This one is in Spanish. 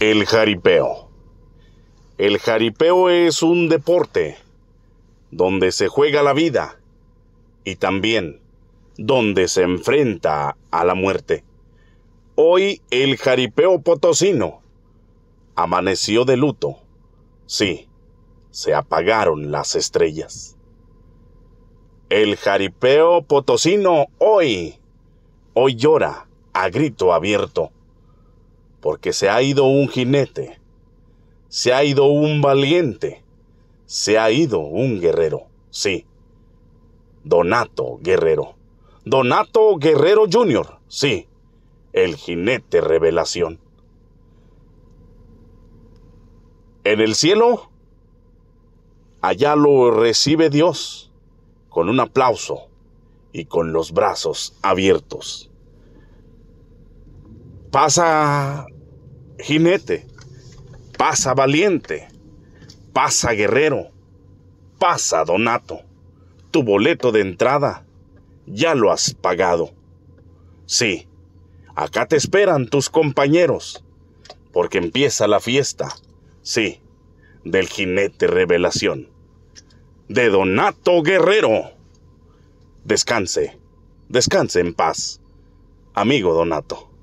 El jaripeo. El jaripeo es un deporte donde se juega la vida y también donde se enfrenta a la muerte. Hoy el jaripeo potosino amaneció de luto. Sí, se apagaron las estrellas. El jaripeo potosino hoy, hoy llora a grito abierto porque se ha ido un jinete, se ha ido un valiente, se ha ido un guerrero, sí. Donato Guerrero. Donato Guerrero Jr., sí. El jinete revelación. En el cielo, allá lo recibe Dios con un aplauso y con los brazos abiertos. Pasa jinete, pasa valiente, pasa guerrero, pasa donato. Tu boleto de entrada ya lo has pagado. Sí, acá te esperan tus compañeros, porque empieza la fiesta, sí, del jinete revelación, de Donato Guerrero. Descanse, descanse en paz, amigo Donato.